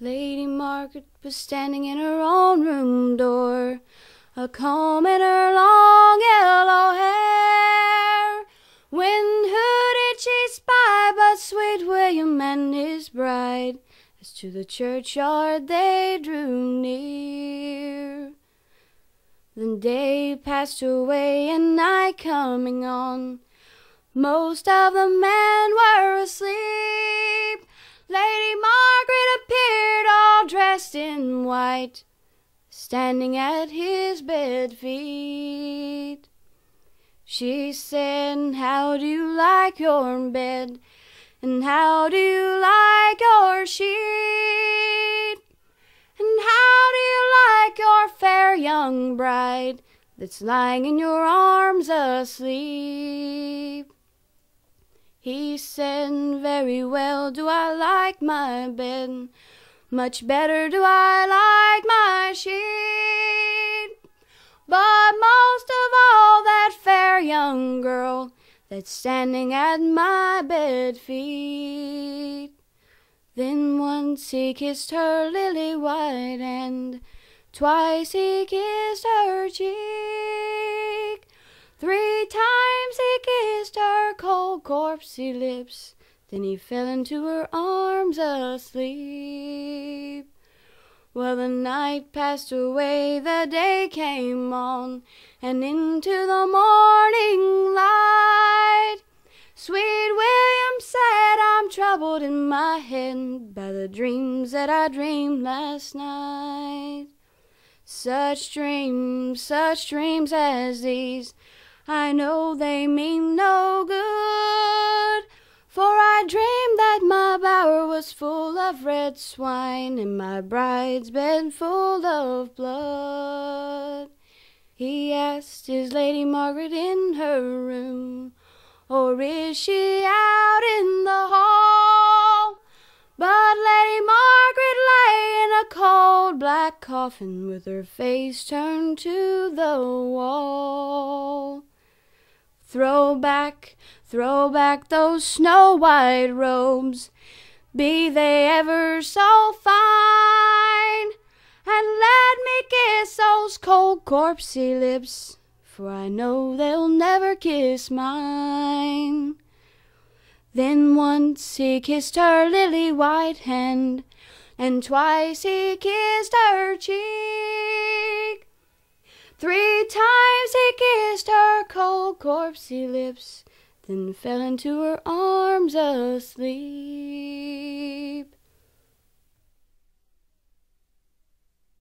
Lady Margaret was standing in her own room door, a comb in her long yellow hair. When who did she spy but sweet William and his bride, as to the churchyard they drew near. Then day passed away and night coming on, most of the men were asleep. White, standing at his bed feet. She said, How do you like your bed? And how do you like your sheet? And how do you like your fair young bride that's lying in your arms asleep? He said, Very well do I like my bed, much better do I like my sheet. But most of all, that fair young girl that's standing at my bed feet. Then once he kissed her lily white hand, twice he kissed her cheek. Three times he kissed her cold corpsey lips, then he fell into her arms asleep. Well, the night passed away, the day came on, and into the morning light. Sweet William said, I'm troubled in my head by the dreams that I dreamed last night. Such dreams, such dreams as these I know they mean no good, was full of red swine, and my bride's bed full of blood. He asked, Is Lady Margaret in her room, or is she out in the hall? But Lady Margaret lay in a cold black coffin with her face turned to the wall. Throw back, throw back those snow white robes, be they ever so fine, and let me kiss those cold corpsey lips, for I know they'll never kiss mine. Then once he kissed her lily white hand, and twice he kissed her cheek. Three times he kissed her cold corpsey lips, then fell into her arms asleep.